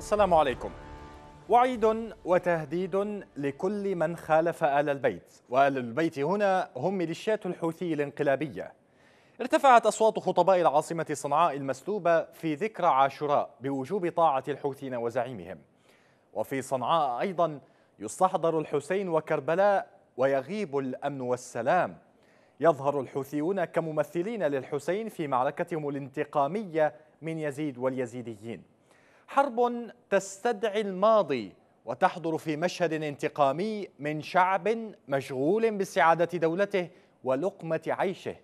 السلام عليكم. وعيد وتهديد لكل من خالف آل البيت وآل البيت هنا هم ميليشيات الحوثي الانقلابية. ارتفعت أصوات خطباء العاصمة صنعاء المسلوبة في ذكرى عاشوراء بوجوب طاعة الحوثيين وزعيمهم. وفي صنعاء أيضا يستحضر الحسين وكربلاء ويغيب الأمن والسلام. يظهر الحوثيون كممثلين للحسين في معركتهم الانتقامية من يزيد واليزيديين. حرب تستدعي الماضي وتحضر في مشهد انتقامي من شعب مشغول باستعادة دولته ولقمة عيشه.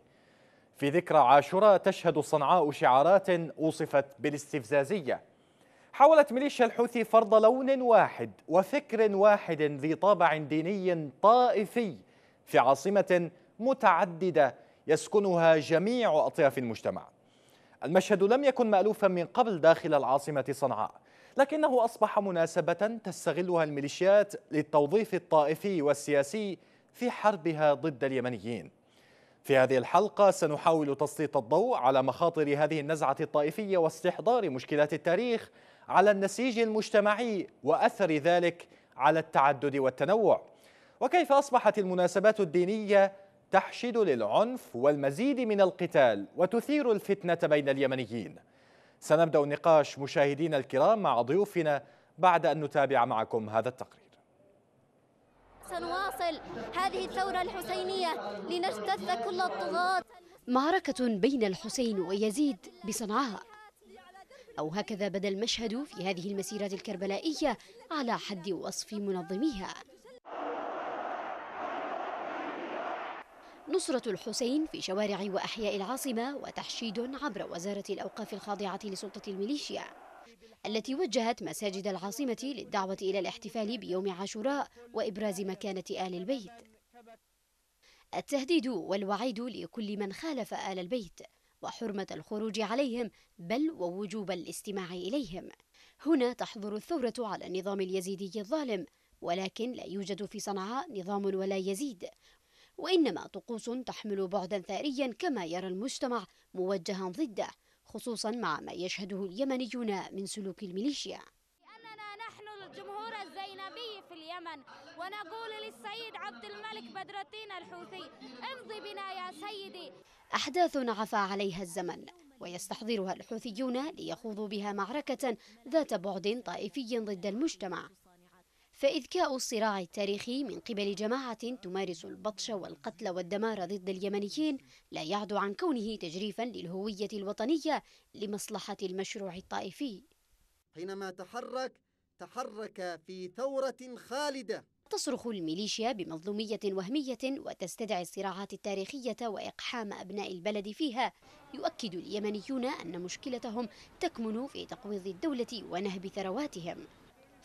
في ذكرى عاشوراء تشهد صنعاء شعارات وصفت بالاستفزازية. حاولت ميليشيا الحوثي فرض لون واحد وفكر واحد ذي طابع ديني طائفي في عاصمة متعددة يسكنها جميع أطياف المجتمع. المشهد لم يكن مألوفا من قبل داخل العاصمة صنعاء لكنه أصبح مناسبة تستغلها الميليشيات للتوظيف الطائفي والسياسي في حربها ضد اليمنيين. في هذه الحلقة سنحاول تسليط الضوء على مخاطر هذه النزعة الطائفية واستحضار مشكلات التاريخ على النسيج المجتمعي وأثر ذلك على التعدد والتنوع. وكيف أصبحت المناسبات الدينية تحشد للعنف والمزيد من القتال وتثير الفتنة بين اليمنيين. سنبدأ النقاش مشاهدينا الكرام مع ضيوفنا بعد أن نتابع معكم هذا التقرير. سنواصل هذه الثورة الحسينية لنجتث كل الطغاة. معركة بين الحسين ويزيد بصنعاء. أو هكذا بدا المشهد في هذه المسيرة الكربلائية على حد وصف منظميها. نصرة الحسين في شوارع وأحياء العاصمة وتحشيد عبر وزارة الأوقاف الخاضعة لسلطة الميليشيا التي وجهت مساجد العاصمة للدعوة إلى الاحتفال بيوم عاشوراء وإبراز مكانة آل البيت. التهديد والوعيد لكل من خالف آل البيت وحرمة الخروج عليهم بل ووجوب الاستماع إليهم. هنا تحضر الثورة على النظام اليزيدي الظالم ولكن لا يوجد في صنعاء نظام ولا يزيد وإنما طقوس تحمل بعدا ثاريا كما يرى المجتمع موجها ضده خصوصا مع ما يشهده اليمنيون من سلوك الميليشيا. لأننا نحن الجمهور الزينبي في اليمن ونقول للسيد عبد الملك بدر الدين الحوثي امضي بنا يا سيدي. أحداث عفى عليها الزمن ويستحضرها الحوثيون ليخوضوا بها معركة ذات بعد طائفي ضد المجتمع. فإذكاء الصراع التاريخي من قبل جماعة تمارس البطش والقتل والدمار ضد اليمنيين لا يعد عن كونه تجريفا للهوية الوطنية لمصلحة المشروع الطائفي. حينما تحرك تحرك في ثورة خالدة. تصرخ الميليشيا بمظلومية وهمية وتستدعي الصراعات التاريخية وإقحام أبناء البلد فيها. يؤكد اليمنيون أن مشكلتهم تكمن في تقويض الدولة ونهب ثرواتهم.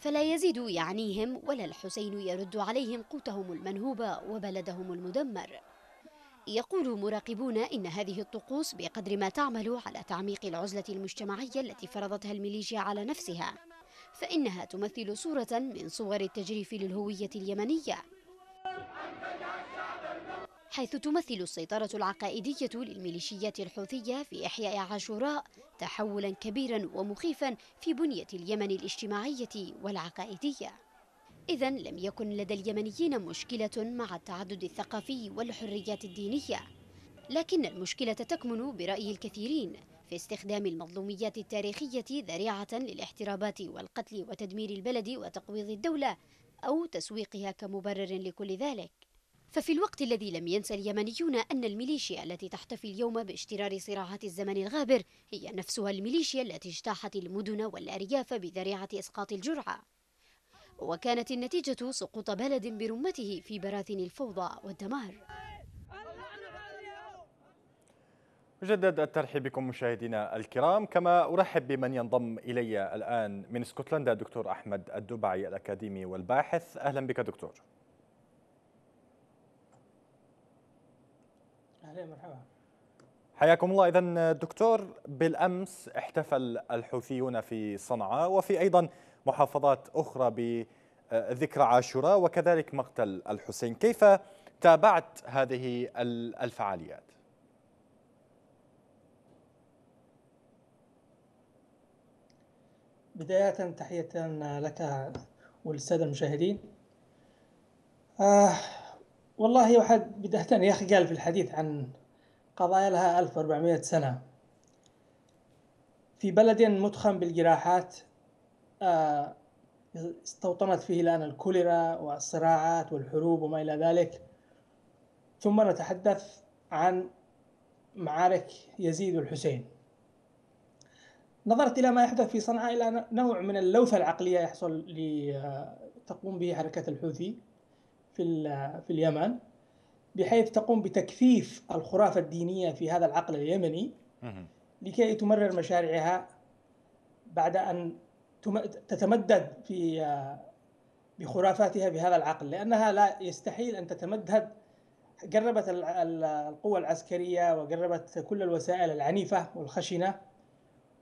فلا يزيد يعنيهم ولا الحسين يرد عليهم قوتهم المنهوب وبلدهم المدمر. يقول مراقبون إن هذه الطقوس بقدر ما تعمل على تعميق العزلة المجتمعية التي فرضتها الميليشيا على نفسها فإنها تمثل صورة من صور التجريف للهوية اليمنية. حيث تمثل السيطرة العقائدية للميليشيات الحوثية في إحياء عاشوراء تحولا كبيرا ومخيفا في بنية اليمن الاجتماعية والعقائدية. إذا لم يكن لدى اليمنيين مشكلة مع التعدد الثقافي والحريات الدينية. لكن المشكلة تكمن برأي الكثيرين في استخدام المظلوميات التاريخية ذريعة للاحترابات والقتل وتدمير البلد وتقويض الدولة أو تسويقها كمبرر لكل ذلك. ففي الوقت الذي لم ينسى اليمنيون أن الميليشيا التي تحتفي اليوم باشترار صراعات الزمن الغابر هي نفسها الميليشيا التي اجتاحت المدن والأرياف بذريعة إسقاط الجرعة. وكانت النتيجة سقوط بلد برمته في براثن الفوضى والدمار. مجدد الترحيب بكم مشاهدينا الكرام كما أرحب بمن ينضم إلي الآن من اسكتلندا دكتور أحمد الدبعي الأكاديمي والباحث. أهلا بك دكتور. أهلا مرحبا حياكم الله. اذا دكتور بالأمس احتفل الحوثيون في صنعاء وفي أيضا محافظات أخرى بذكرى عاشوراء وكذلك مقتل الحسين. كيف تابعت هذه الفعاليات؟ بداية تحية لك وللسادة المشاهدين. آه والله واحد بداية يا أخي قال في الحديث عن قضايا لها 1400 سنة. في بلد متخم بالجراحات آه استوطنت فيه الآن الكوليرا والصراعات والحروب وما إلى ذلك. ثم نتحدث عن معارك يزيد والحسين. نظرت إلى ما يحدث في صنعاء إلى نوع من اللوثة العقلية يحصل تقوم به حركة الحوثي. في في اليمن بحيث تقوم بتكثيف الخرافة الدينية في هذا العقل اليمني لكي تمرر مشاريعها بعد أن تتمدد في بخرافاتها بهذا العقل. لأنها لا يستحيل أن تتمدد. قربت القوى العسكرية وقربت كل الوسائل العنيفة والخشنة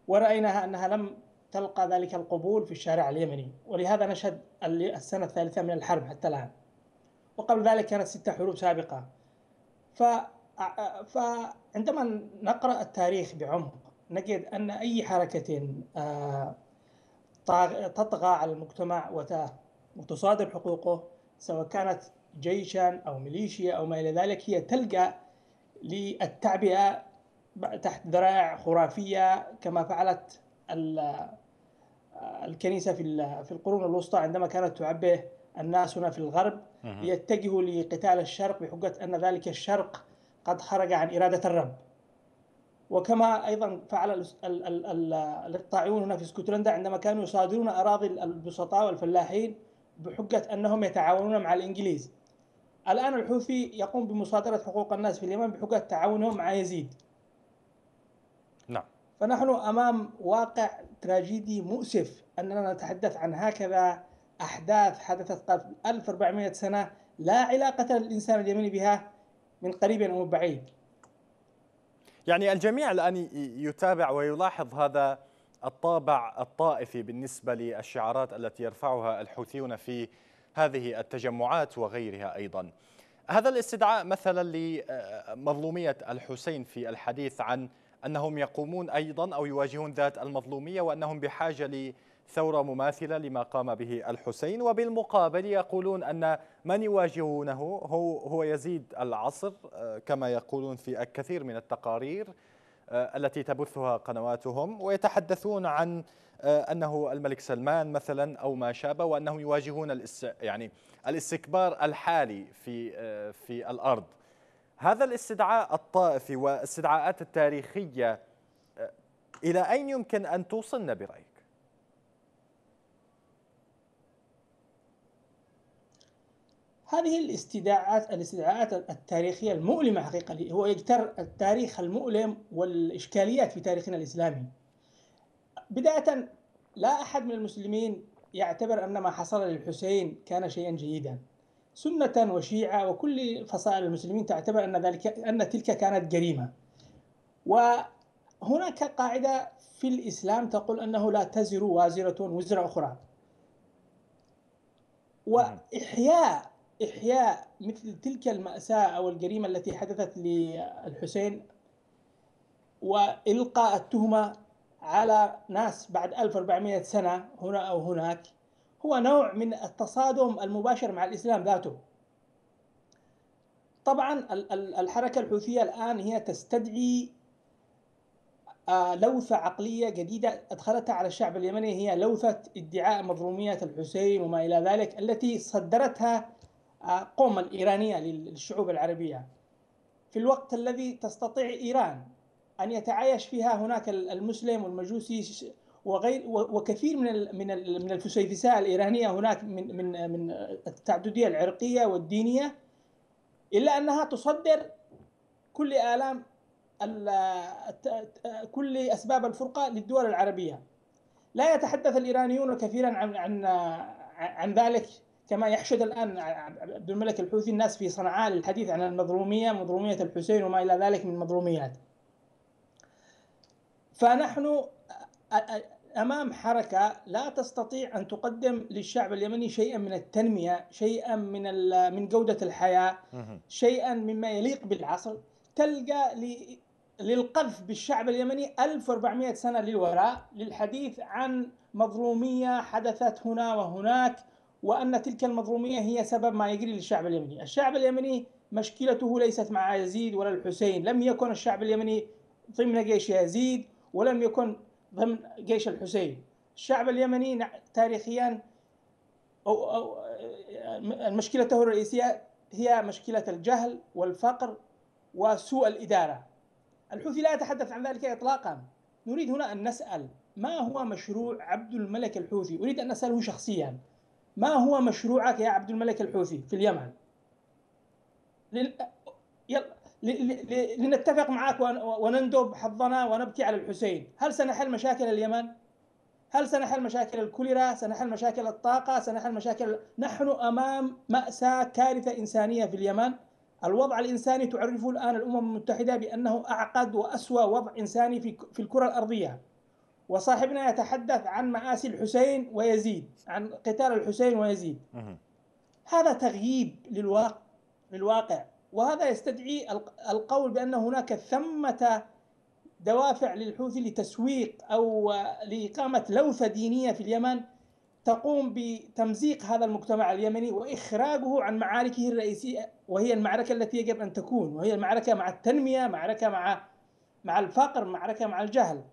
ورأيناها أنها لم تلقى ذلك القبول في الشارع اليمني. ولهذا نشهد السنة الثالثة من الحرب حتى الآن. وقبل ذلك كانت ستة حروب سابقة. ف فعندما نقرأ التاريخ بعمق نجد أن أي حركة تطغى على المجتمع وتصادر حقوقه سواء كانت جيشا أو ميليشيا أو ما إلى ذلك هي تلجأ للتعبئة تحت ذرائع خرافية كما فعلت الكنيسة في في القرون الوسطى عندما كانت تعبئ الناس هنا في الغرب. ليتجهوا لقتال الشرق بحجة أن ذلك الشرق قد خرج عن إرادة الرب. وكما أيضا فعل الطاعون هنا في اسكتلندا عندما كانوا يصادرون أراضي البسطاء والفلاحين بحجة أنهم يتعاونون مع الإنجليز. الآن الحوثي يقوم بمصادرة حقوق الناس في اليمن بحجة تعاونهم مع يزيد. نعم. فنحن أمام واقع تراجيدي مؤسف أننا نتحدث عن هكذا أحداث حدثت قبل 1400 سنة لا علاقة للإنسان اليمني بها من قريب أو بعيد. يعني الجميع الآن يتابع ويلاحظ هذا الطابع الطائفي بالنسبة للشعارات التي يرفعها الحوثيون في هذه التجمعات وغيرها أيضا. هذا الاستدعاء مثلا لمظلومية الحسين في الحديث عن أنهم يقومون أيضا أو يواجهون ذات المظلومية وأنهم بحاجة لثورة مماثلة لما قام به الحسين وبالمقابل يقولون أن من يواجهونه هو هو يزيد العصر كما يقولون في الكثير من التقارير التي تبثها قنواتهم ويتحدثون عن أنه الملك سلمان مثلا أو ما شابه وأنهم يواجهون الاس يعني الاستكبار الحالي في في الأرض. هذا الاستدعاء الطائفي والاستدعاءات التاريخية إلى أين يمكن أن توصلنا برأيك؟ هذه الاستدعاءات الاستدعاءات التاريخية المؤلمة حقيقة هو يجتر التاريخ المؤلم والإشكاليات في تاريخنا الإسلامي. بداية لا أحد من المسلمين يعتبر أن ما حصل للحسين كان شيئا جيدا. سنة وشيعة وكل فصائل المسلمين تعتبر أن ذلك أن تلك كانت جريمة. وهناك قاعدة في الإسلام تقول أنه لا تزر وازرة وزر أخرى. وإحياء إحياء مثل تلك المأساة أو الجريمة التي حدثت للحسين وإلقاء التهمة على ناس بعد 1400 سنة هنا أو هناك هو نوع من التصادم المباشر مع الإسلام ذاته. طبعا الحركة الحوثية الآن هي تستدعي لوثة عقلية جديدة أدخلتها على الشعب اليمني هي لوثة ادعاء مظلومية الحسين وما إلى ذلك التي صدرتها قوما الإيرانية للشعوب العربية. في الوقت الذي تستطيع إيران أن يتعايش فيها هناك المسلم والمجوسي وغير وكثير من من من الفسيفساء الإيرانية هناك من من من التعددية العرقية والدينية إلا أنها تصدر كل آلام كل أسباب الفرقة للدول العربية. لا يتحدث الإيرانيون كثيرا عن عن عن ذلك. كما يحشد الآن عبد الملك الحوثي الناس في صنعاء للحديث عن المظلومية مظلومية الحسين وما إلى ذلك من مظلوميات. فنحن أمام حركة لا تستطيع أن تقدم للشعب اليمني شيئا من التنمية شيئا من من جودة الحياة شيئا مما يليق بالعصر. تلقى للقذف بالشعب اليمني 1400 سنة للوراء للحديث عن مظلومية حدثت هنا وهناك وأن تلك المظلومية هي سبب ما يجري للشعب اليمني. الشعب اليمني مشكلته ليست مع يزيد ولا الحسين. لم يكن الشعب اليمني ضمن جيش يزيد ولم يكن ضمن جيش الحسين. الشعب اليمني تاريخيا أو أو مشكلته الرئيسية هي مشكلة الجهل والفقر وسوء الإدارة. الحوثي لا يتحدث عن ذلك إطلاقا. نريد هنا أن نسأل ما هو مشروع عبد الملك الحوثي؟ أريد أن أسأله شخصيا. ما هو مشروعك يا عبد الملك الحوثي في اليمن؟ لنتفق معك ونندب حظنا ونبكي على الحسين. هل سنحل مشاكل اليمن؟ هل سنحل مشاكل الكوليرا؟ سنحل مشاكل الطاقة؟ سنحل مشاكل نحن أمام مأساة كارثة إنسانية في اليمن. الوضع الإنساني تعرفه الآن الأمم المتحدة بأنه أعقد وأسوأ وضع إنساني في, الكرة الأرضية. وصاحبنا يتحدث عن مآسي الحسين ويزيد عن قتال الحسين ويزيد. هذا تغييب للواقع للواقع. وهذا يستدعي القول بأن هناك ثمة دوافع للحوثي لتسويق أو لإقامة لوثة دينية في اليمن تقوم بتمزيق هذا المجتمع اليمني وإخراجه عن معاركه الرئيسية وهي المعركة التي يجب أن تكون وهي المعركة مع التنمية معركة مع مع الفقر معركة مع الجهل.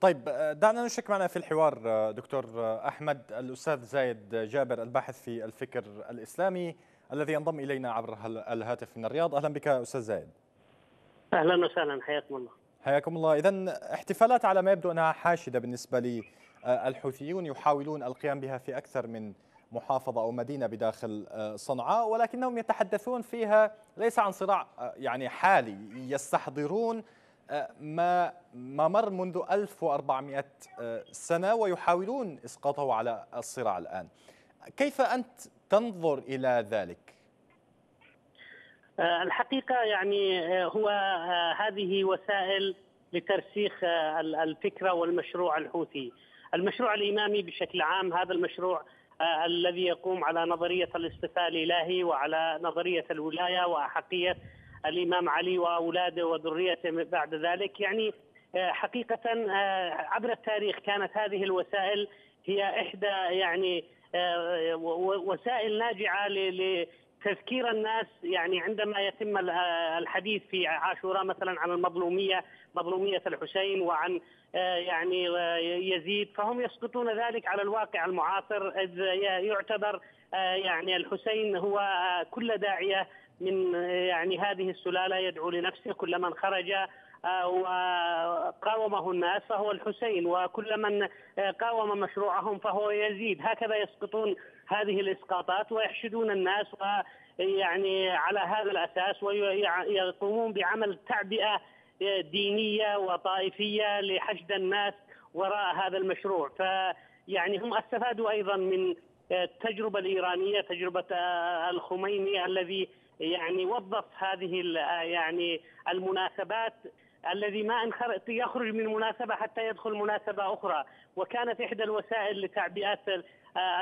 طيب دعنا نشرك معنا في الحوار دكتور أحمد الأستاذ زايد جابر الباحث في الفكر الإسلامي الذي ينضم إلينا عبر الهاتف من الرياض. أهلا بك أستاذ زايد. أهلا وسهلا حياكم الله. حياكم الله. اذا احتفالات على ما يبدو أنها حاشدة بالنسبة للحوثيون يحاولون القيام بها في أكثر من محافظة أو مدينة بداخل صنعاء ولكنهم يتحدثون فيها ليس عن صراع يعني حالي يستحضرون ما مر منذ 1400 سنة ويحاولون إسقاطه على الصراع الآن كيف أنت تنظر إلى ذلك آه، الحقيقة يعني آه، هو آه، هذه وسائل لترسيخ الفكرة والمشروع الحوثي. المشروع الإمامي بشكل عام هذا المشروع الذي يقوم على نظرية الاصطفاء الإلهي وعلى نظرية الولاية وأحقية الإمام علي وأولاده وذريته بعد ذلك. يعني حقيقه عبر التاريخ كانت هذه الوسائل هي إحدى يعني وسائل ناجعة تذكير الناس. يعني عندما يتم الحديث في عاشوراء مثلا عن المظلومية مظلومية الحسين وعن آه، يعني آه، يزيد فهم يسقطون ذلك على الواقع المعاصر إذ يعتبر آه، يعني الحسين هو كل داعية من يعني هذه السلالة يدعو لنفسه كل من خرج وقاومه الناس فهو الحسين وكل من قاوم مشروعهم فهو يزيد. هكذا يسقطون هذه الإسقاطات ويحشدون الناس ويعني على هذا الأساس ويقومون بعمل تعبئة دينية وطائفية لحشد الناس وراء هذا المشروع. فيعني هم أستفادوا أيضا من التجربة الإيرانية تجربة الخميني الذي يعني وظف هذه يعني المناسبات الذي ما يخرج من مناسبة حتى يدخل مناسبة أخرى. وكانت إحدى الوسائل لتعبئة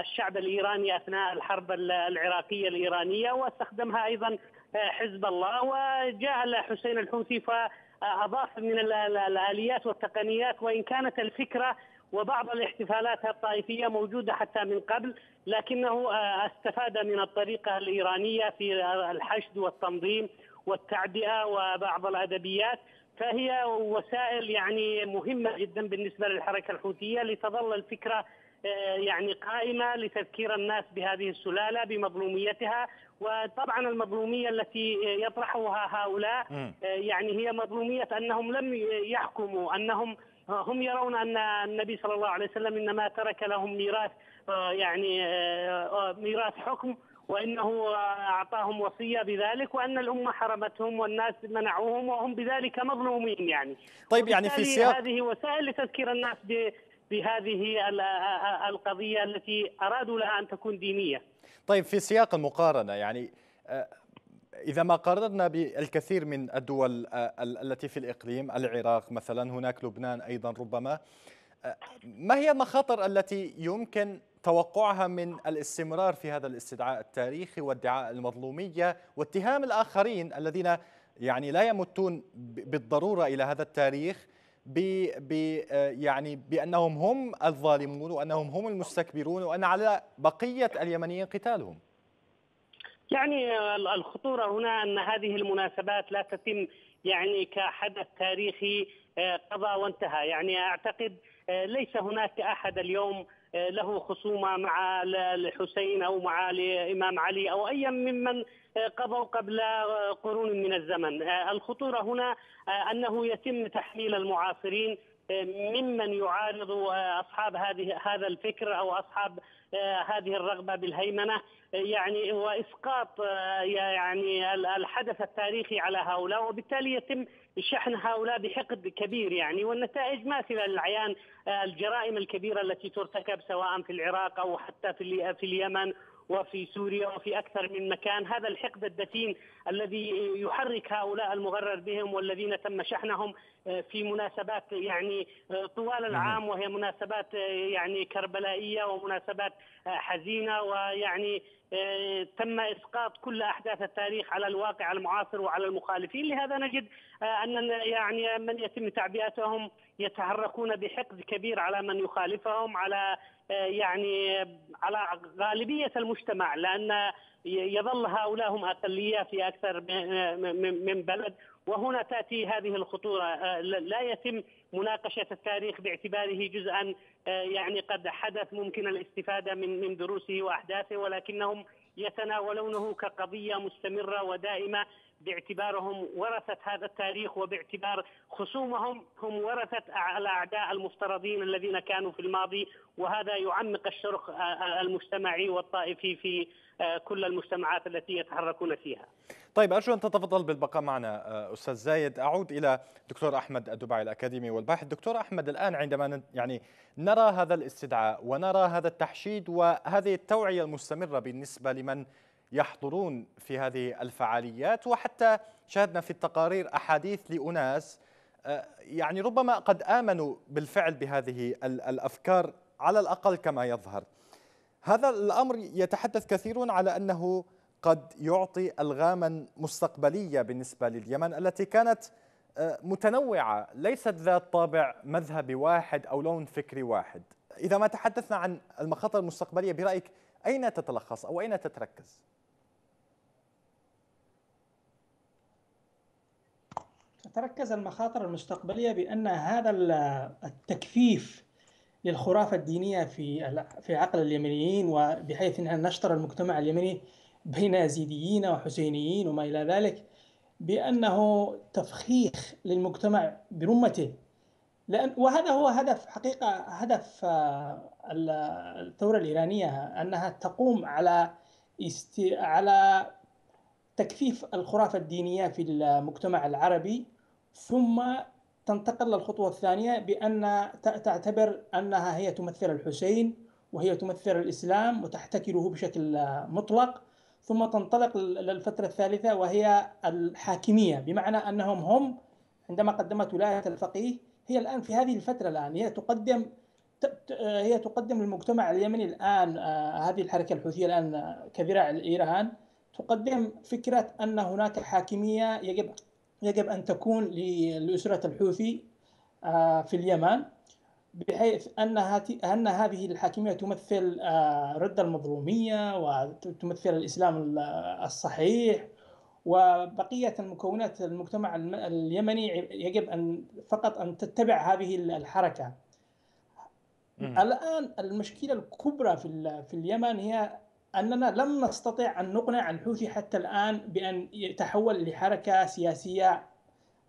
الشعب الإيراني أثناء الحرب العراقية الإيرانية واستخدمها أيضا حزب الله. وجاء الحسين الحوثي فأضاف من الآليات والتقنيات وإن كانت الفكرة وبعض الاحتفالات الطائفية موجودة حتى من قبل لكنه استفاد من الطريقة الإيرانية في الحشد والتنظيم والتعبئه وبعض الأدبيات. فهي وسائل يعني مهمة جدا بالنسبة للحركة الحوثية لتظل الفكرة آه، يعني قائمة لتذكير الناس بهذه السلالة بمظلوميتها. وطبعا المظلومية التي يطرحها هؤلاء آه، يعني هي مظلومية أنهم لم يحكموا أنهم هم يرون أن النبي صلى الله عليه وسلم إنما ترك لهم ميراث آه، يعني ميراث حكم وإنه أعطاهم وصية بذلك وأن الأمة حرمتهم والناس منعوهم وهم بذلك مظلومين يعني طيب يعني في سياق هذه وسائل لتذكير الناس بهذه القضية التي أرادوا لها أن تكون دينية. طيب في سياق المقارنة يعني آه، إذا ما قارنا بالكثير من الدول آه، التي في الإقليم العراق مثلا هناك لبنان أيضا ربما آه، ما هي المخاطر التي يمكن توقعها من الاستمرار في هذا الاستدعاء التاريخي وادعاء المظلومية واتهام الآخرين الذين يعني لا يمتون بالضرورة إلى هذا التاريخ ب ب يعني بأنهم هم الظالمون وأنهم هم المستكبرون وأن على بقية اليمنيين قتالهم. يعني الخطورة هنا أن هذه المناسبات لا تتم يعني كحدث تاريخي آه، قضى وانتهى، يعني أعتقد آه، ليس هناك أحد اليوم آه، له خصومة مع الحسين أو مع الامام علي أو أي ممن قضوا قبل قرون من الزمن. الخطورة هنا أنه يتم تحميل المعاصرين ممن يعارض أصحاب هذه هذا الفكر أو أصحاب هذه الرغبة بالهيمنة يعني واسقاط يعني الحدث التاريخي على هؤلاء وبالتالي يتم شحن هؤلاء بحقد كبير يعني والنتائج ماثله للعيان الجرائم الكبيرة التي ترتكب سواء في العراق أو حتى في في اليمن. وفي سوريا وفي أكثر من مكان. هذا الحقد الدفين الذي يحرك هؤلاء المغرر بهم والذين تم شحنهم آه، في مناسبات يعني آه، طوال العام وهي مناسبات آه، يعني كربلائية ومناسبات حزينة ويعني تم إسقاط كل أحداث التاريخ على الواقع المعاصر وعلى المخالفين. لهذا نجد أن يعني من يتم تعبئتهم يتحركون بحقد كبير على من يخالفهم على يعني على غالبية المجتمع لأن يظل هؤلاء هم أقلية في أكثر من بلد وهنا تأتي هذه الخطورة. لا يتم مناقشة التاريخ باعتباره جزءا يعني قد حدث ممكن الاستفادة من من دروسه وأحداثه ولكنهم يتناولونه كقضية مستمرة ودائمة باعتبارهم ورثة هذا التاريخ وباعتبار خصومهم هم ورثة الأعداء المفترضين الذين كانوا في الماضي وهذا يعمق الشرخ المجتمعي والطائفي في كل المجتمعات التي يتحركون فيها. طيب أرجو أن تتفضل بالبقاء معنا أستاذ زايد. أعود إلى دكتور أحمد الدبعي الأكاديمي والباحث دكتور أحمد الآن عندما يعني نرى هذا الاستدعاء ونرى هذا التحشيد وهذه التوعية المستمرة بالنسبة لمن يحضرون في هذه الفعاليات وحتى شاهدنا في التقارير أحاديث لأناس آه، يعني ربما قد آمنوا بالفعل بهذه الأفكار على الأقل كما يظهر. هذا الأمر يتحدث كثيرون على أنه قد يعطي ألغاما مستقبلية بالنسبة لليمن التي كانت متنوعة ليست ذات طابع مذهبي واحد أو لون فكري واحد إذا ما تحدثنا عن المخاطر المستقبلية برأيك أين تتلخص أو أين تتركز؟ تركز المخاطر المستقبلية بأن هذا التكثيف للخرافة الدينية في في عقل اليمنيين وبحيث أن نشطر المجتمع اليمني بين يزيديين وحسينيين وما إلى ذلك بأنه تفخيخ للمجتمع برمته. لأن وهذا هو هدف حقيقة هدف آه، الثورة الإيرانية أنها تقوم على است... على تكثيف الخرافة الدينية في المجتمع العربي ثم تنتقل للخطوة الثانية بأن تعتبر أنها هي تمثل الحسين وهي تمثل الإسلام وتحتكره بشكل مطلق. ثم تنطلق للفترة الثالثة وهي الحاكمية. بمعنى أنهم هم عندما قدمت ولاية الفقيه هي الآن في هذه الفترة الآن هي تقدم هي تقدم للمجتمع اليمني الآن آه، هذه الحركة الحوثية الآن كذراع إيران تقدم فكرة أن هناك حاكمية يجب يجب أن تكون لأسرة الحوثي آه، في اليمن. بحيث أنها أن هذه الحاكمية تمثل آه، رد المظلومية وتمثل الإسلام الصحيح. وبقية المكونات المجتمع اليمني يجب أن فقط أن تتبع هذه الحركة. الآن المشكلة الكبرى في في اليمن هي أننا لم نستطع أن نقنع الحوثي حتى الآن بأن يتحول لحركة سياسية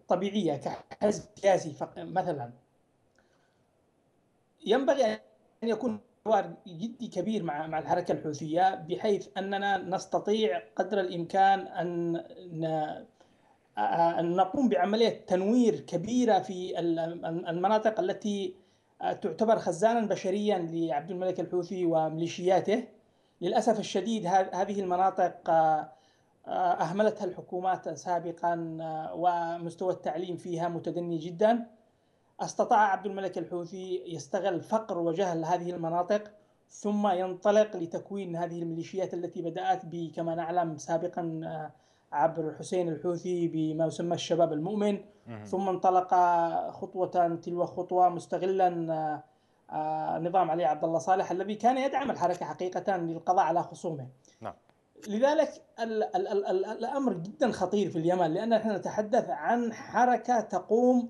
طبيعية كحزب سياسي مثلا. ينبغي أن يكون حوار جدي كبير مع مع الحركة الحوثية بحيث أننا نستطيع قدر الإمكان أن أن نقوم بعملية تنوير كبيرة في المناطق التي تعتبر خزانا بشريا لعبد الملك الحوثي وميليشياته. للأسف الشديد هذه المناطق آه، آه، أهملتها الحكومات سابقا آه، ومستوى التعليم فيها متدني جدا. أستطاع عبد الملك الحوثي يستغل فقر وجهل هذه المناطق ثم ينطلق لتكوين هذه الميليشيات التي بدأت كما نعلم سابقا عبر الحسين الحوثي بما يسمى الشباب المؤمن. ثم انطلق خطوة تلو خطوة مستغلا آه، آه، نظام علي عبد الله صالح الذي كان يدعم الحركة حقيقة للقضاء على خصومه. نعم. لذلك ال ال ال ال الأمر جدا خطير في اليمن لأن نحن نتحدث عن حركة تقوم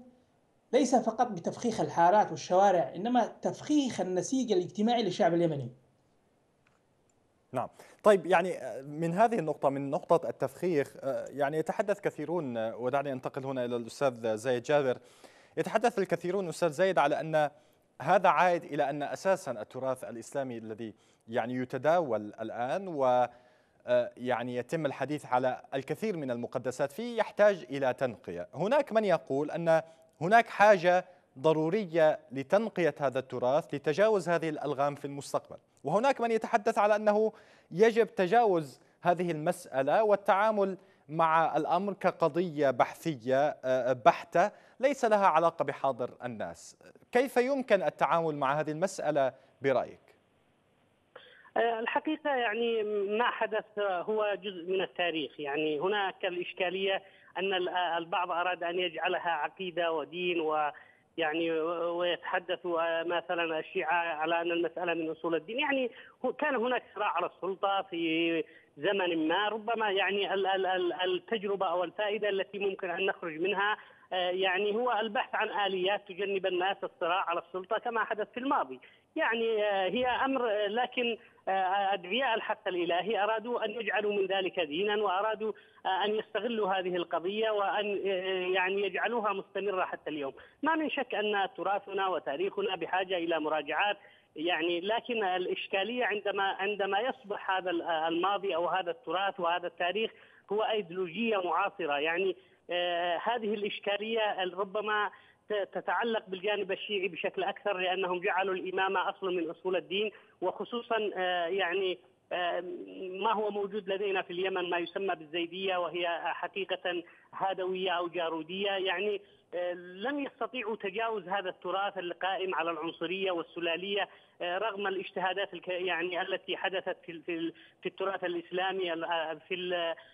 ليس فقط بتفخيخ الحارات والشوارع إنما تفخيخ النسيج الاجتماعي للشعب اليمني. نعم. طيب يعني آه، من هذه النقطة من نقطة التفخيخ آه، يعني يتحدث كثيرون آه، ودعني أنتقل هنا إلى الأستاذ زايد جابر. يتحدث الكثيرون أستاذ زايد على أن هذا عائد إلى أن أساسا التراث الإسلامي الذي يعني يتداول الآن و يعني يتم الحديث على الكثير من المقدسات فيه يحتاج إلى تنقية. هناك من يقول أن هناك حاجة ضرورية لتنقية هذا التراث لتجاوز هذه الألغام في المستقبل. وهناك من يتحدث على أنه يجب تجاوز هذه المسألة والتعامل مع الأمر كقضية بحثية آه، بحتة ليس لها علاقة بحاضر الناس. كيف يمكن التعامل مع هذه المسألة برأيك؟ آه، الحقيقة يعني ما حدث هو جزء من التاريخ. يعني هناك الإشكالية أن البعض أراد أن يجعلها عقيدة ودين و يعني ويتحدث مثلا الشيعة على أن المسألة من أصول الدين. يعني كان هناك صراع على السلطة في زمن ما. ربما يعني التجربة أو الفائدة التي ممكن أن نخرج منها آه، يعني هو البحث عن آليات تجنب الناس الصراع على السلطة كما حدث في الماضي. يعني آه، هي أمر آه، لكن أدعياء الحق الإلهي أرادوا أن يجعلوا من ذلك دينا وأرادوا أن يستغلوا هذه القضية وأن يعني يجعلوها مستمرة حتى اليوم. ما من شك أن تراثنا وتاريخنا بحاجة إلى مراجعات يعني لكن الإشكالية عندما عندما يصبح هذا الماضي أو هذا التراث وهذا التاريخ هو أيديولوجية معاصرة. يعني آه، هذه الإشكالية ربما تتعلق بالجانب الشيعي بشكل أكثر لأنهم جعلوا الإمامة أصل من أصول الدين وخصوصا آه، يعني آه، ما هو موجود لدينا في اليمن ما يسمى بالزيدية وهي حقيقة هادوية أو جارودية. يعني لم يستطيعوا تجاوز هذا التراث القائم على العنصرية والسلالية آه، رغم الاجتهادات يعني التي حدثت في في التراث الإسلامي في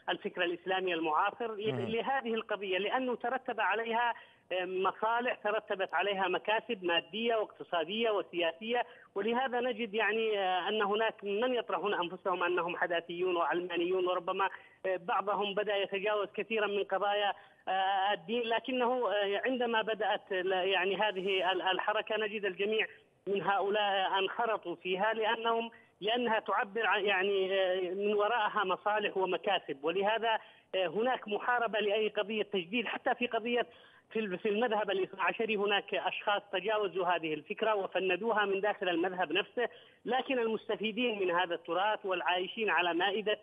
الفكر الإسلامي المعاصر. لهذه القضية لأنه ترتب عليها آه، مصالح ترتبت عليها مكاسب مادية واقتصادية وسياسية ولهذا نجد يعني آه، أن هناك من يطرحون أنفسهم أنهم حداثيون وعلمانيون وربما بعضهم بدأ يتجاوز كثيرا من قضايا آه، الدين لكنه آه، عندما بدأت يعني هذه الحركة نجد الجميع من هؤلاء انخرطوا فيها لأنهم لأنها تعبر يعني آه، من وراءها مصالح ومكاسب. ولهذا هناك محاربة لأي قضية تجديد حتى في قضية في في المذهب الاثنى عشري هناك أشخاص تجاوزوا هذه الفكرة وفندوها من داخل المذهب نفسه، لكن المستفيدين من هذا التراث والعايشين على مائدة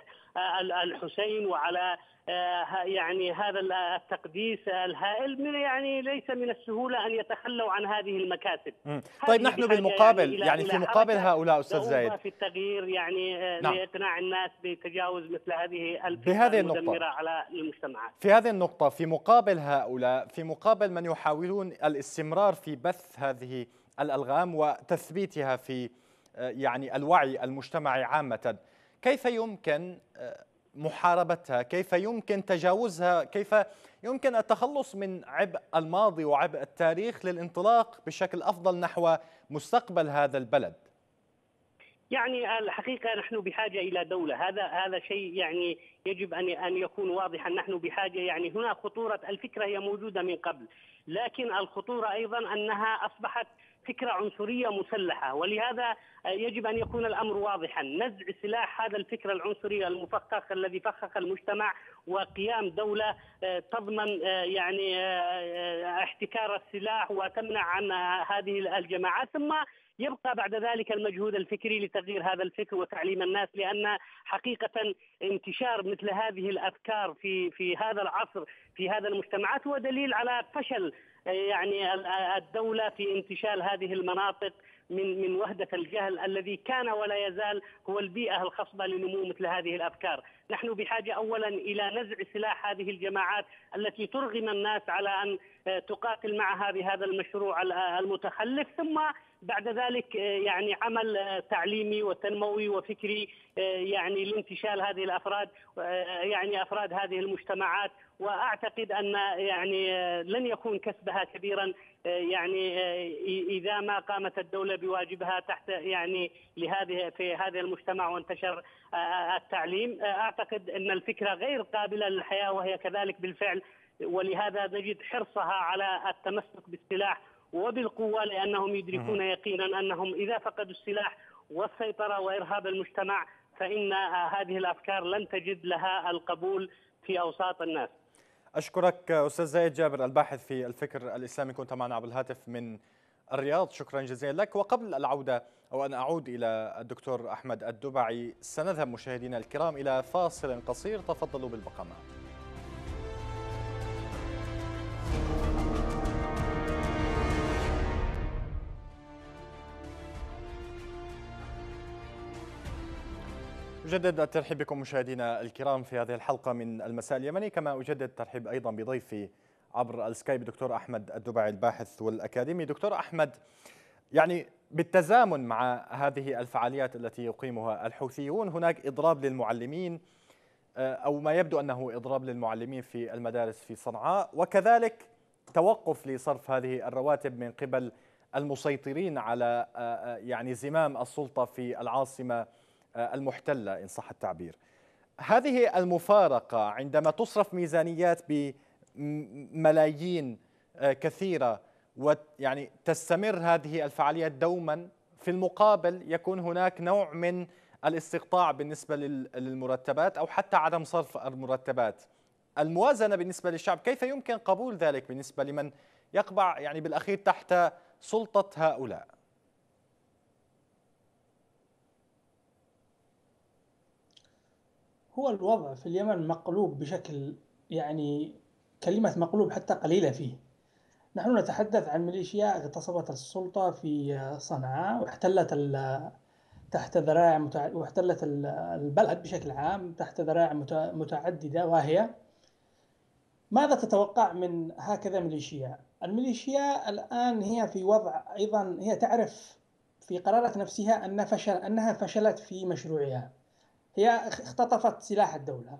الحسين وعلى آه، يعني هذا التقديس الهائل يعني ليس من السهولة أن يتخلوا عن هذه المكاسب. طيب نحن بالمقابل يعني, يعني في مقابل هؤلاء أستاذ زايد في التغيير يعني آه، نعم. لإقناع الناس بتجاوز مثل هذه بهذه المدمرة على المجتمعات. في هذه النقطة في مقابل هؤلاء في مقابل من يحاولون الاستمرار في بث هذه الألغام وتثبيتها في آه، يعني الوعي المجتمعي عامة كيف يمكن محاربتها؟ كيف يمكن تجاوزها؟ كيف يمكن التخلص من عبء الماضي وعبء التاريخ للانطلاق بشكل أفضل نحو مستقبل هذا البلد؟ يعني الحقيقة نحن بحاجة إلى دولة. هذا هذا شيء يعني يجب أن أن يكون واضحا. نحن بحاجة يعني هنا خطورة. الفكرة هي موجودة من قبل. لكن الخطورة أيضا أنها أصبحت فكرة عنصرية مسلحة ولهذا يجب أن يكون الأمر واضحا. نزع سلاح هذا الفكر العنصري المفخخ الذي فخخ المجتمع وقيام دولة آه، تضمن آه، يعني آه، احتكار السلاح وتمنع عن هذه الجماعات ثم يبقى بعد ذلك المجهود الفكري لتغيير هذا الفكر وتعليم الناس لأن حقيقة انتشار مثل هذه الأفكار في في هذا العصر في هذا المجتمعات هو دليل على فشل يعني الدولة في انتشال هذه المناطق من من وهده الجهل الذي كان ولا يزال هو البيئة الخصبة لنمو مثل هذه الأفكار، نحن بحاجة اولا إلى نزع سلاح هذه الجماعات التي ترغم الناس على أن تقاتل معها بهذا المشروع المتخلف ثم بعد ذلك يعني عمل تعليمي وتنموي وفكري يعني لانتشال هذه الأفراد يعني أفراد هذه المجتمعات. وأعتقد أن يعني لن يكون كسبها كبيرا يعني إذا ما قامت الدولة بواجبها تحت يعني لهذه في هذا المجتمع وانتشر التعليم. أعتقد أن الفكرة غير قابلة للحياة وهي كذلك بالفعل. ولهذا نجد حرصها على التمسك بالسلاح وبالقوة لأنهم يدركون يقينا أنهم إذا فقدوا السلاح والسيطرة وإرهاب المجتمع فإن هذه الأفكار لن تجد لها القبول في أوساط الناس. أشكرك أستاذ زايد جابر الباحث في الفكر الإسلامي كنت معنا عبر الهاتف من الرياض. شكرا جزيلا لك. وقبل العودة أو أن أعود إلى الدكتور أحمد الدبعي سنذهب مشاهدينا الكرام إلى فاصل قصير. تفضلوا بالبقاء معنا. أجدد الترحيب بكم مشاهدينا الكرام في هذه الحلقة من المساء اليمني. كما أجدد الترحيب أيضا بضيفي عبر السكايب دكتور أحمد الدبعي الباحث والأكاديمي. دكتور أحمد يعني بالتزامن مع هذه الفعاليات التي يقيمها الحوثيون هناك إضراب للمعلمين آه، أو ما يبدو أنه إضراب للمعلمين في المدارس في صنعاء وكذلك توقف لصرف هذه الرواتب من قبل المسيطرين على آه، آه، يعني زمام السلطة في العاصمة المحتلة إن صح التعبير. هذه المفارقة عندما تصرف ميزانيات بملايين آه، كثيرة ويعني تستمر هذه الفعاليات دوما في المقابل يكون هناك نوع من الاستقطاع بالنسبة للمرتبات أو حتى عدم صرف المرتبات. الموازنة بالنسبة للشعب كيف يمكن قبول ذلك بالنسبة لمن يقبع يعني بالأخير تحت سلطة هؤلاء؟ هو الوضع في اليمن مقلوب بشكل يعني كلمة مقلوب حتى قليلة فيه. نحن نتحدث عن ميليشيا اغتصبت السلطة في صنعاء واحتلت تحت ذراع واحتلت البلد بشكل عام تحت ذراع متعددة وهي. ماذا تتوقع من هكذا ميليشيا؟ الميليشيا الآن هي في وضع أيضا هي تعرف في قرارات نفسها أن فشل أنها فشلت في مشروعها. هي اختطفت سلاح الدولة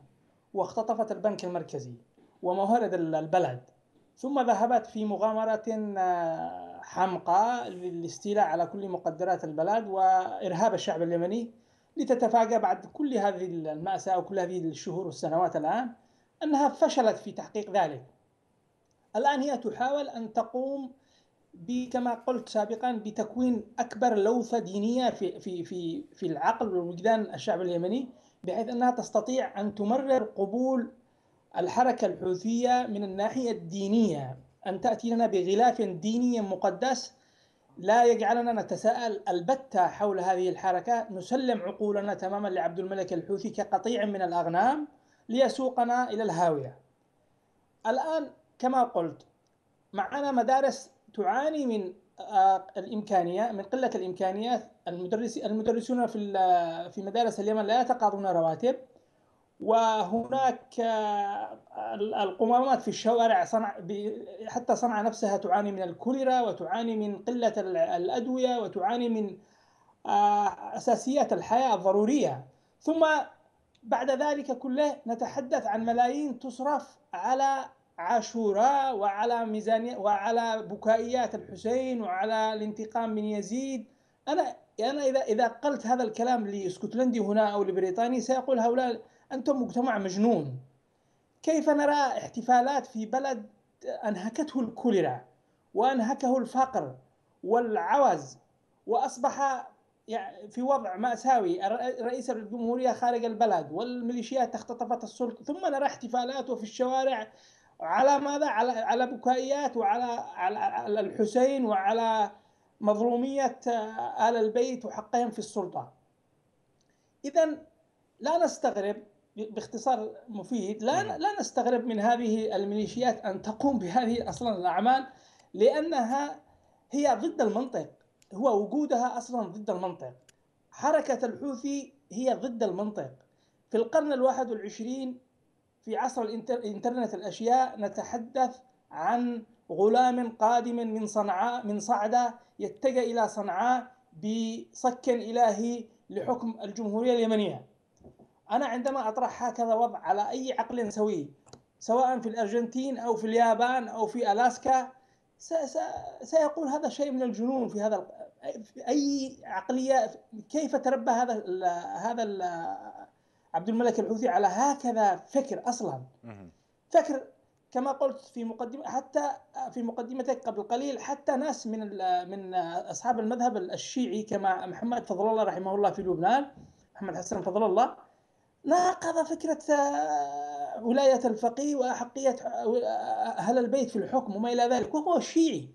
واختطفت البنك المركزي وموارد البلد. ثم ذهبت في مغامرة آه، حمقى للاستيلاء على كل مقدرات البلد وإرهاب الشعب اليمني لتتفاجأ بعد كل هذه المأساة وكل هذه الشهور والسنوات الآن أنها فشلت في تحقيق ذلك. الآن هي تحاول أن تقوم كما قلت سابقا بتكوين أكبر لوثة دينية في في في في العقل والوجدان الشعب اليمني بحيث أنها تستطيع أن تمرر قبول الحركة الحوثية من الناحية الدينية. أن تأتي لنا بغلاف ديني مقدس لا يجعلنا نتساءل البتة حول هذه الحركة نسلم عقولنا تماما لعبد الملك الحوثي كقطيع من الأغنام ليسوقنا إلى الهاوية. الآن كما قلت معنا مدارس تعاني من آه، الإمكانية من قلة الإمكانيات. المدرس المدرسون في في مدارس اليمن لا يتقاضون رواتب. وهناك آه، القمامات في الشوارع صنع حتى صنعاء نفسها تعاني من الكوليرا وتعاني من قلة الأدوية وتعاني من آه، أساسيات الحياة الضرورية. ثم بعد ذلك كله نتحدث عن ملايين تصرف على عاشوراء وعلى ميزانية وعلى بكائيات الحسين وعلى الانتقام من يزيد. أنا أنا إذا إذا قلت هذا الكلام لاسكتلندي هنا أو لبريطاني سيقول هؤلاء أنتم مجتمع مجنون. كيف نرى احتفالات في بلد أنهكته الكوليرا وأنهكه الفقر والعوز وأصبح في وضع مأساوي؟ رئيس الجمهورية خارج البلد والميليشيات اختطفت السلطة ثم نرى احتفالاته في الشوارع على ماذا؟ على على بكائيات وعلى على الحسين وعلى مظلومية آل البيت وحقهم في السلطة. إذا لا نستغرب باختصار مفيد لا لا نستغرب من هذه الميليشيات أن تقوم بهذه أصلا الأعمال لأنها هي ضد المنطق هو وجودها أصلا ضد المنطق حركة الحوثي هي ضد المنطق في القرن الواحد والعشرين في عصر الإنترنت الأشياء نتحدث عن غلام قادم من صنعاء من صعدة يتجه إلى صنعاء بصك إلهي لحكم الجمهورية اليمنية. أنا عندما أطرح هكذا وضع على أي عقل سوي سواء في الأرجنتين أو في اليابان أو في ألاسكا سيقول هذا شيء من الجنون في هذا أي عقلية كيف تربى هذا هذا عبد الملك الحوثي على هكذا فكر أصلا. فكر كما قلت في مقدمه حتى في مقدمتك قبل قليل حتى ناس من من أصحاب المذهب الشيعي كما محمد فضل الله رحمه الله في لبنان محمد حسن فضل الله ناقض فكرة آه، ولاية الفقيه وأحقية آه، أهل البيت في الحكم وما إلى ذلك وهو شيعي.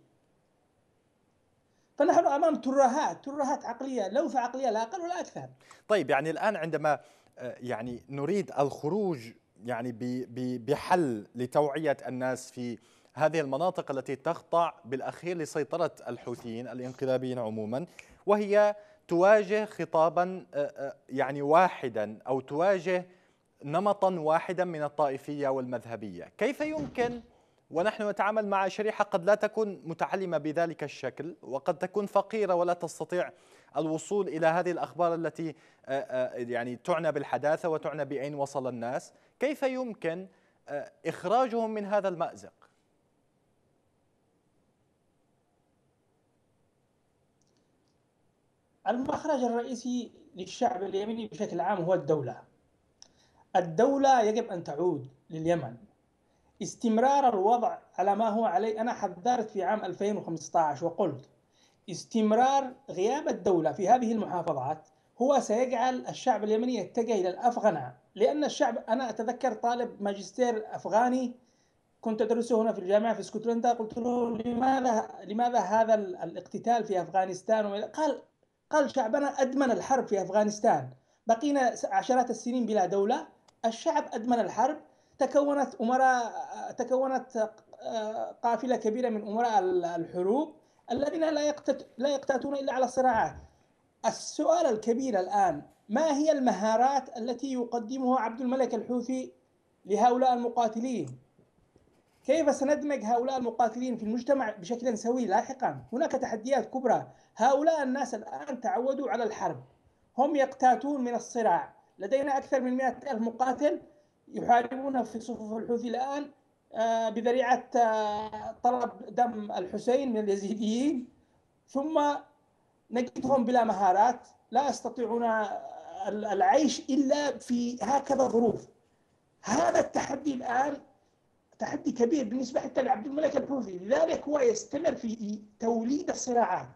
فنحن أمام ترهات ترهات عقلية لوثة عقلية لا أقل ولا أكثر. طيب يعني الآن عندما يعني نريد الخروج يعني بحل لتوعية الناس في هذه المناطق التي تخضع بالأخير لسيطرة الحوثيين الانقلابيين عموما وهي تواجه خطابا آه، آه، يعني واحدا أو تواجه نمطا واحدا من الطائفية والمذهبية، كيف يمكن؟ ونحن نتعامل مع شريحة قد لا تكون متعلمة بذلك الشكل وقد تكون فقيرة ولا تستطيع الوصول إلى هذه الأخبار التي آه، آه، يعني تعنى بالحداثة وتعنى بأين وصل الناس كيف يمكن آه، إخراجهم من هذا المأزق؟ المخرج الرئيسي للشعب اليمني بشكل عام هو الدولة. الدولة يجب أن تعود لليمن. استمرار الوضع على ما هو عليه أنا حذرت في عام 2015 وقلت استمرار غياب الدولة في هذه المحافظات هو سيجعل الشعب اليمني يتجه إلى الأفغنة لأن الشعب أنا أتذكر طالب ماجستير أفغاني كنت أدرسه هنا في الجامعة في اسكتلندا قلت له لماذا لماذا هذا الاقتتال في أفغانستان؟ قال قال شعبنا أدمن الحرب في أفغانستان. بقينا عشرات السنين بلا دولة الشعب أدمن الحرب. تكونت أمراء تكونت آه، قافلة كبيرة من أمراء الحروب. الذين لا يقتت لا يقتاتون إلا على الصراعات السؤال الكبير الآن ما هي المهارات التي يقدمها عبد الملك الحوثي لهؤلاء المقاتلين؟ كيف سندمج هؤلاء المقاتلين في المجتمع بشكل سوي لاحقا؟ هناك تحديات كبرى. هؤلاء الناس الآن تعودوا على الحرب. هم يقتاتون من الصراع. لدينا أكثر من مئة ألف مقاتل يحاربون في صفوف الحوثي الآن. بذريعة آه، طلب دم الحسين من اليزيديين. ثم نجدهم بلا مهارات لا يستطيعون العيش إلا في هكذا ظروف. هذا التحدي الآن تحدي كبير بالنسبة حتى لعبد الملك الحوثي. لذلك هو يستمر في توليد الصراعات.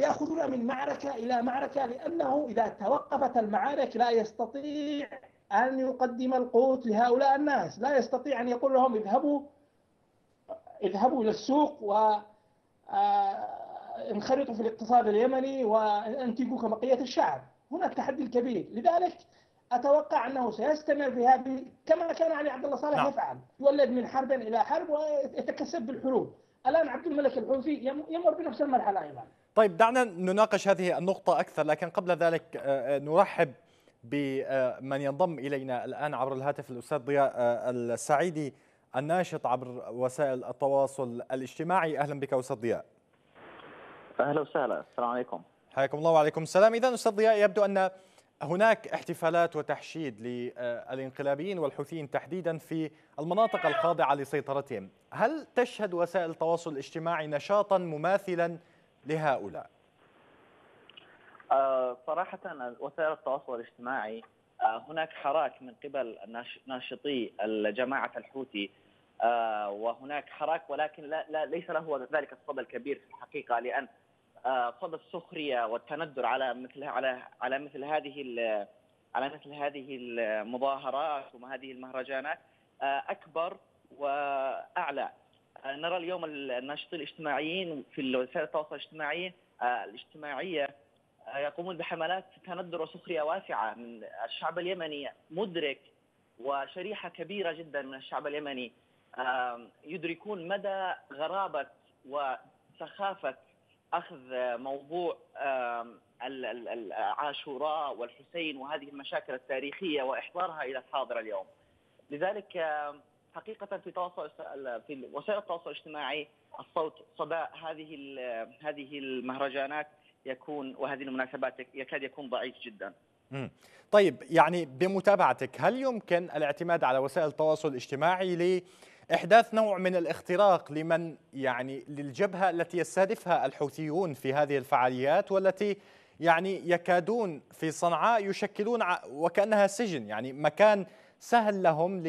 يأخذنا من معركة إلى معركة لأنه إذا توقفت المعارك لا يستطيع أن يقدم القوت لهؤلاء الناس. لا يستطيع أن يقول لهم اذهبوا اذهبوا إلى السوق و آه، انخرطوا في الاقتصاد اليمني وانتجوا كبقية الشعب. هنا التحدي الكبير لذلك أتوقع أنه سيستمر في هذه كما كان علي عبد الله صالح نعم. يفعل. يولد من حرب إلى حرب ويتكسب بالحروب. الآن عبد الملك الحوثي يمر بنفس المرحلة أيضا. طيب دعنا نناقش هذه النقطة أكثر لكن قبل ذلك آه، آه، نرحب بمن ينضم إلينا الآن عبر الهاتف الأستاذ ضياء آه، السعيدي الناشط عبر وسائل التواصل الاجتماعي. أهلا بك أستاذ ضياء. أهلا وسهلا. السلام عليكم. حياكم الله وعليكم السلام. إذا أستاذ ضياء يبدو أن هناك احتفالات وتحشيد للإنقلابيين والحوثيين تحديدا في المناطق الخاضعة لسيطرتهم. هل تشهد وسائل التواصل الاجتماعي نشاطا مماثلا لهؤلاء؟ آه، صراحة وسائل التواصل الاجتماعي آه، هناك حراك من قبل ناشطي الجماعة الحوثي آه، وهناك حراك ولكن لا, لا ليس له ذلك الصدى الكبير في الحقيقة لأن صدى السخرية والتندر على مثل على على مثل هذه على مثل هذه المظاهرات وهذه المهرجانات أكبر وأعلى. نرى اليوم الناشطين الاجتماعيين في وسائل التواصل الاجتماعي الاجتماعية يقومون بحملات تندر وسخرية واسعة من الشعب اليمني مدرك وشريحة كبيرة جدا من الشعب اليمني يدركون مدى غرابة وسخافة أخذ موضوع عاشوراء والحسين وهذه المشاكل التاريخية وإحضارها إلى الحاضر اليوم. لذلك حقيقة في تواصل في وسائل التواصل الاجتماعي الصوت صدى هذه هذه المهرجانات يكون وهذه المناسبات يكاد يكون ضعيف جدا. طيب يعني بمتابعتك هل يمكن الاعتماد على وسائل التواصل الاجتماعي لإحداث نوع من الاختراق لمن يعني للجبهة التي يستهدفها الحوثيون في هذه الفعاليات والتي يعني يكادون في صنعاء يشكلون وكأنها سجن يعني مكان سهل لهم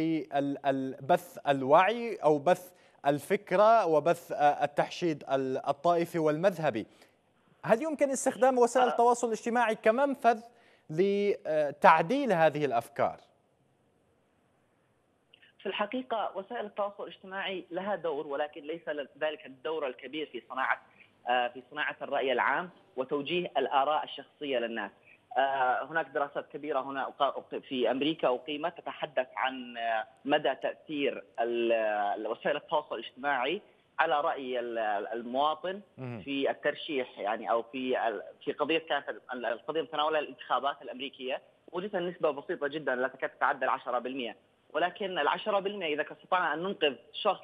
لبث الوعي أو بث الفكرة وبث التحشيد الطائفي والمذهبي هل يمكن استخدام وسائل التواصل الاجتماعي كمنفذ لتعديل هذه الأفكار؟ في الحقيقة وسائل التواصل الاجتماعي لها دور ولكن ليس ذلك الدور الكبير في صناعة آه، في صناعة الرأي العام وتوجيه الآراء الشخصية للناس. آه، هناك دراسات كبيرة هنا في أمريكا أقيمت تتحدث عن آه، مدى تأثير وسائل التواصل الاجتماعي على رأي المواطن في الترشيح يعني أو في في قضية كانت القضية متناوله الانتخابات الأمريكية. وجدت النسبة بسيطة جدا لا تكاد تتعدى ال 10% ولكن ال 10% إذا استطعنا أن ننقذ شخص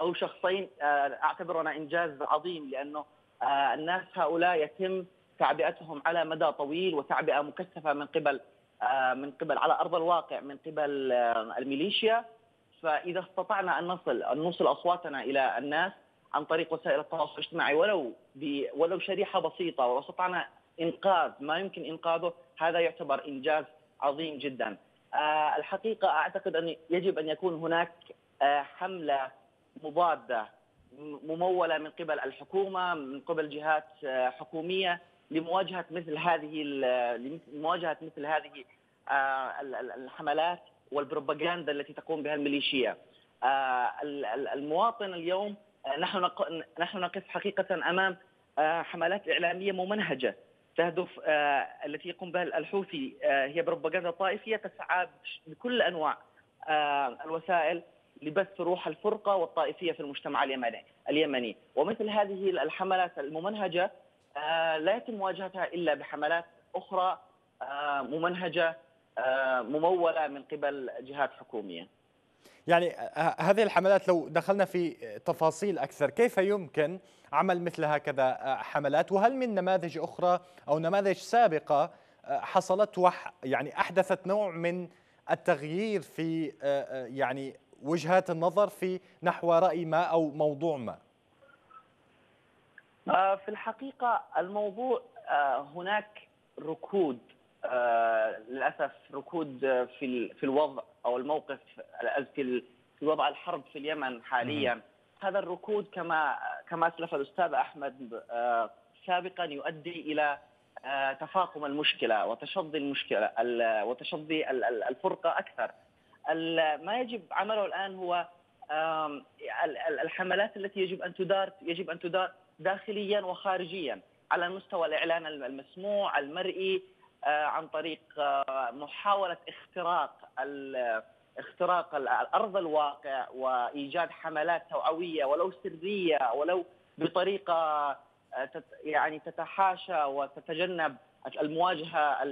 أو شخصين آه، أعتبرنا إنجاز عظيم لأنه آه، الناس هؤلاء يتم تعبئتهم على مدى طويل وتعبئة مكثفة من قبل آه، من قبل على أرض الواقع من قبل الميليشيا. فإذا استطعنا أن نصل أن نوصل أصواتنا إلى الناس عن طريق وسائل التواصل الاجتماعي ولو ولو شريحة بسيطة واستطعنا إنقاذ ما يمكن إنقاذه هذا يعتبر إنجاز عظيم جدا. آه الحقيقة أعتقد أن يجب أن يكون هناك آه حملة مضادة ممولة من قبل الحكومة من قبل جهات آه حكومية لمواجهة مثل هذه لمواجهة مثل هذه آه، الحملات والبروباغندا التي تقوم بها الميليشيا. آه، المواطن اليوم آه، نحن نحن نقف حقيقة أمام آه، حملات إعلامية ممنهجة تهدف التي يقوم بها الحوثي هي بروباغندا طائفية تسعى بكل أنواع الوسائل لبث روح الفرقة والطائفية في المجتمع اليمني اليمني. ومثل هذه الحملات الممنهجة لا يتم مواجهتها إلا بحملات أخرى ممنهجة ممولة من قبل جهات حكومية. يعني آه، هذه الحملات لو دخلنا في تفاصيل أكثر، كيف يمكن عمل مثل هكذا آه، حملات؟ وهل من نماذج أخرى أو نماذج سابقة حصلت وح يعني أحدثت نوع من التغيير في يعني وجهات النظر في نحو رأي ما أو موضوع ما؟ في الحقيقة الموضوع هناك ركود آه، للأسف ركود في في الوضع أو الموقف في وضع الحرب في اليمن حاليا. هذا الركود كما كما أسلف الأستاذ أحمد آه، سابقا يؤدي إلى آه، تفاقم المشكلة وتشظي المشكلة وتشظي الفرقة أكثر. ما يجب عمله الآن هو الحملات التي يجب أن تدار يجب أن تدار داخليا وخارجيا على المستوى الإعلان المسموع المرئي آه، عن طريق آه، محاولة اختراق اختراق الأرض الواقع وإيجاد حملات توعوية ولو سرية ولو بطريقة آه، يعني تتحاشى وتتجنب المواجهة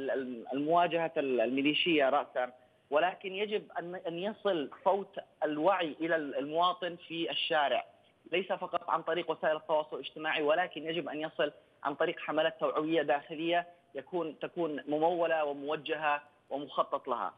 المواجهة الميليشية راسا. ولكن يجب أن يصل صوت الوعي إلى المواطن في الشارع. ليس فقط عن طريق وسائل التواصل الاجتماعي ولكن يجب أن يصل عن طريق حملات توعوية داخلية يكون تكون ممولة وموجهة ومخطط لها.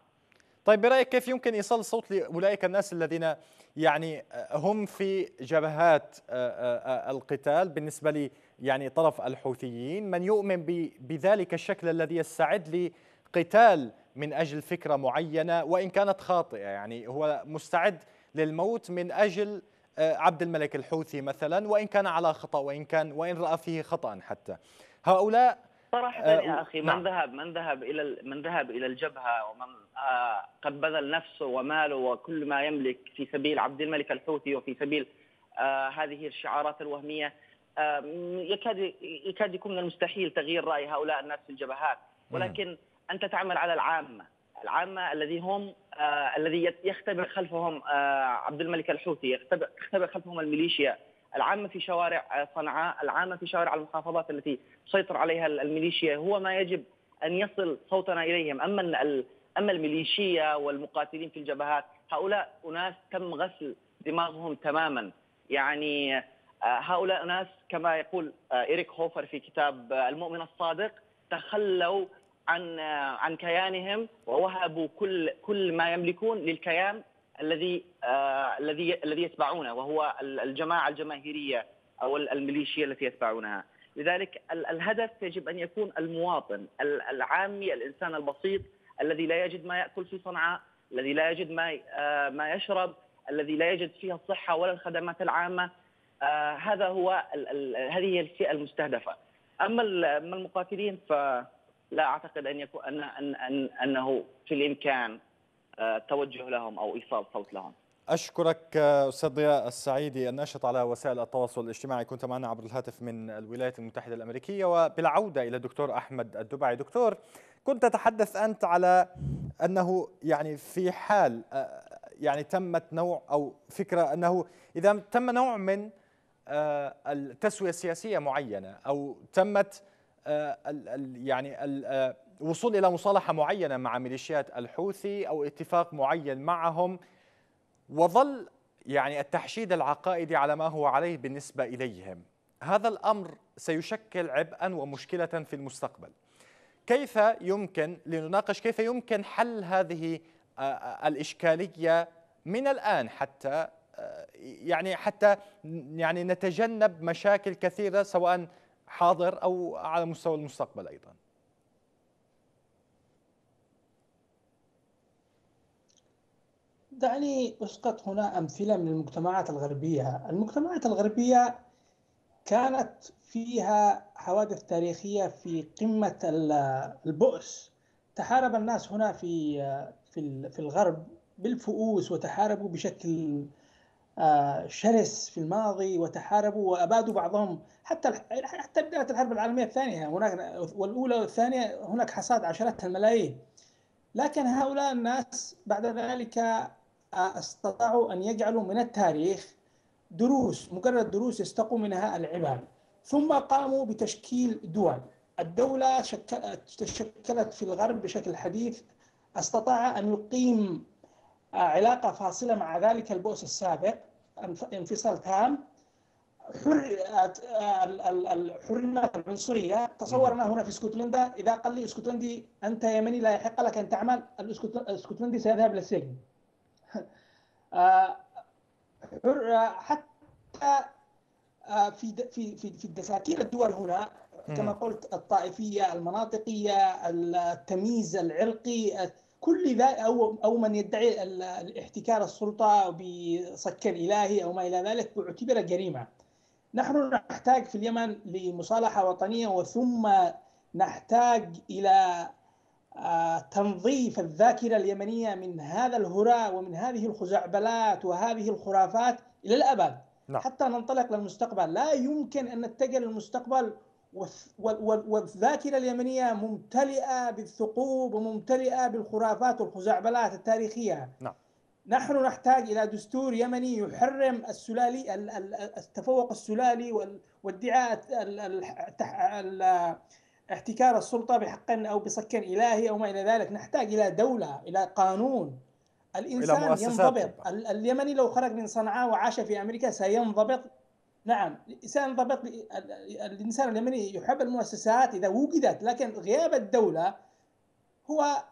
طيب برأيك كيف يمكن إيصال الصوت لأولئك الناس الذين يعني هم في جبهات آه، آه، آه، القتال بالنسبة لي يعني طرف الحوثيين؟ من يؤمن بذلك الشكل الذي يستعد لقتال من أجل فكرة معينة وإن كانت خاطئة؟ يعني هو مستعد للموت من أجل عبد الملك الحوثي مثلا وإن كان على خطأ وإن كان وإن رأى فيه خطا حتى. هؤلاء صراحة آه يا أخي من نعم. ذهب من ذهب إلى من ذهب إلى الجبهة ومن آه قد بذل نفسه وماله وكل ما يملك في سبيل عبد الملك الحوثي وفي سبيل آه هذه الشعارات الوهمية. يكاد يكاد يكون من المستحيل تغيير رأي هؤلاء الناس في الجبهات. ولكن أنت تعمل على العامة العامة الذي هم الذي يختبر خلفهم عبد الملك الحوثي يختبر خلفهم الميليشيا. العامة في شوارع صنعاء العامة في شوارع المحافظات التي تسيطر عليها الميليشيا. هو ما يجب أن يصل صوتنا إليهم. أما أما الميليشيا والمقاتلين في الجبهات هؤلاء أناس تم غسل دماغهم تماما. يعني هؤلاء ناس كما يقول إيريك هوفر في كتاب المؤمن الصادق تخلوا عن عن كيانهم ووهبوا كل كل ما يملكون للكيان الذي الذي الذي يتبعونه وهو الجماعة الجماهيرية أو الميليشيا التي يتبعونها. لذلك الهدف يجب أن يكون المواطن العامي الإنسان البسيط الذي لا يجد ما يأكل في صنعاء الذي لا يجد ما آه، ما يشرب الذي لا يجد فيها الصحة ولا الخدمات العامة. آه، هذا هو هذه هي الفئة المستهدفة. أما المقاتلين فلا أعتقد أن يكون أن أن أنه في الإمكان آه، لهم أو إيصال صوت لهم. أشكرك أستاذ ضياء السعيدي الناشط على وسائل التواصل الاجتماعي. كنت معنا عبر الهاتف من الولايات المتحدة الأمريكية وبالعودة إلى الدكتور أحمد الدبعي. دكتور كنت تتحدث أنت على أنه يعني في حال يعني تمت نوع أو فكرة أنه إذا تم نوع من التسوية السياسية معينة أو تمت يعني الوصول إلى مصالحة معينة مع ميليشيات الحوثي أو اتفاق معين معهم وظل يعني التحشيد العقائدي على ما هو عليه بالنسبة إليهم. هذا الأمر سيشكل عبئا ومشكلة في المستقبل. كيف يمكن لنناقش كيف يمكن حل هذه آه، آه، الإشكالية من الآن حتى آه، يعني حتى يعني نتجنب مشاكل كثيرة سواء حاضر أو على مستوى المستقبل أيضا؟ دعني أسقط هنا أمثلة من المجتمعات الغربية. المجتمعات الغربية كانت فيها حوادث تاريخية في قمة البؤس. تحارب الناس هنا في في الغرب بالفؤوس وتحاربوا بشكل آه، شرس في الماضي وتحاربوا وأبادوا بعضهم. حتى حتى بداية الحرب العالمية الثانية هناك والأولى والثانية هناك حصاد عشرات الملايين. لكن هؤلاء الناس بعد ذلك أستطاعوا أن يجعلوا من التاريخ دروس مجرد دروس يستقوا منها العباد. ثم قاموا بتشكيل دول. الدولة تشكلت في الغرب بشكل حديث. أستطاع أن يقيم علاقة فاصلة مع ذلك البؤس السابق انفصال تام. الحرمات العنصرية. تصورنا هنا في اسكتلندا إذا قال لي اسكتلندي أنت يمني لا يحق لك أن تعمل؟ الاسكتلندي سيذهب للسجن. حتى آه، في في في في الدساتير الدول هنا كما قلت الطائفية المناطقية التمييز العرقي كل ذا أو أو من يدعي الاحتكار السلطة بصك الإلهي أو ما إلى ذلك اعتبر جريمة. نحن نحتاج في اليمن لمصالحة وطنية وثم نحتاج إلى آه، تنظيف الذاكرة اليمنية من هذا الهراء ومن هذه الخزعبلات وهذه الخرافات إلى الأبد. نعم. حتى ننطلق للمستقبل لا يمكن أن نتجه للمستقبل والذاكرة اليمنية ممتلئة بالثقوب وممتلئة بالخرافات والخزعبلات التاريخية نعم. نحن نحتاج إلى دستور يمني يحرم السلالي التفوق السلالي وادعاء احتكار السلطة بحق أو بصك إلهي أو ما إلى ذلك. نحتاج إلى دولة إلى قانون. الإنسان ينضبط. اليمني لو خرج من صنعاء وعاش في أمريكا سينضبط. نعم سينضبط. الإنسان اليمني يحب المؤسسات إذا وجدت لكن غياب الدولة هو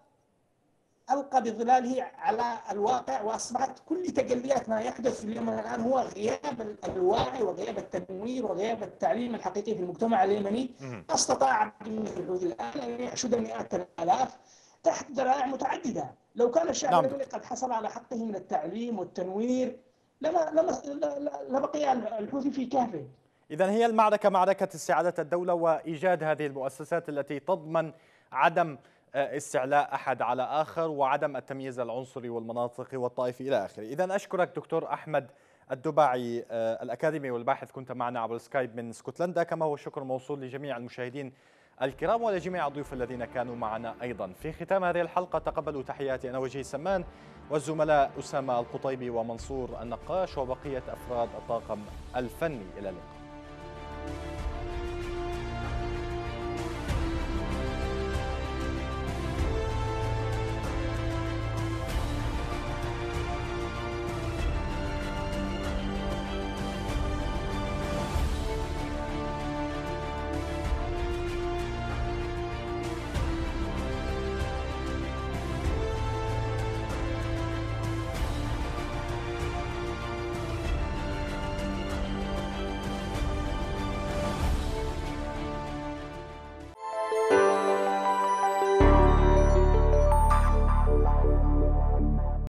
ألقى بظلاله على الواقع وأصبحت كل تجليات ما يحدث في اليمن الآن هو غياب الوعي وغياب التنوير وغياب التعليم الحقيقي في المجتمع اليمني. أستطاع الحوثي الآن أن يحشد مئات الالاف تحت ذرائع متعددة. لو كان الشعب نعم. اليمني قد حصل على حقه من التعليم والتنوير لما لما لبقي الحوثي في كهفه. إذا هي المعركة معركة استعادة الدولة وإيجاد هذه المؤسسات التي تضمن عدم استعلاء أحد على آخر وعدم التمييز العنصري والمناطقي والطائفي إلى آخره. إذا أشكرك دكتور أحمد الدباعي آه، الأكاديمي والباحث كنت معنا عبر سكايب من اسكتلندا كما هو الشكر موصول لجميع المشاهدين الكرام ولجميع الضيوف الذين كانوا معنا أيضا. في ختام هذه الحلقة تقبلوا تحياتي أنا وجيه سمان والزملاء أسامة القطيبي ومنصور النقاش وبقية أفراد الطاقم الفني. إلى اللقاء.